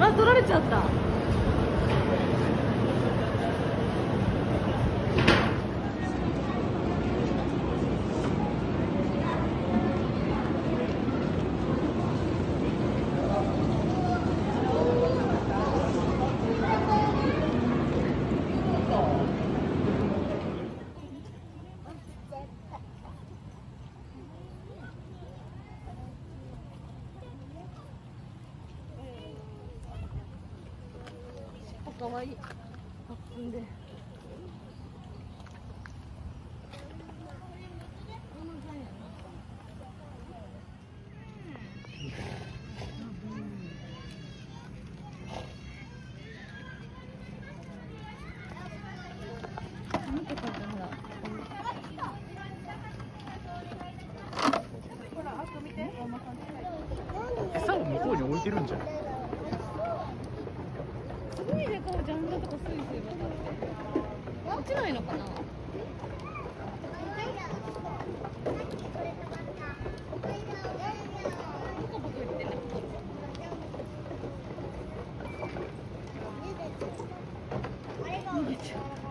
あ取られちゃった。かわい。いあん。で見てこれほら餌を向こうに置いてるんじゃない？こうジャンガとかスイスイ渡って落ちないのかな？逃げちゃう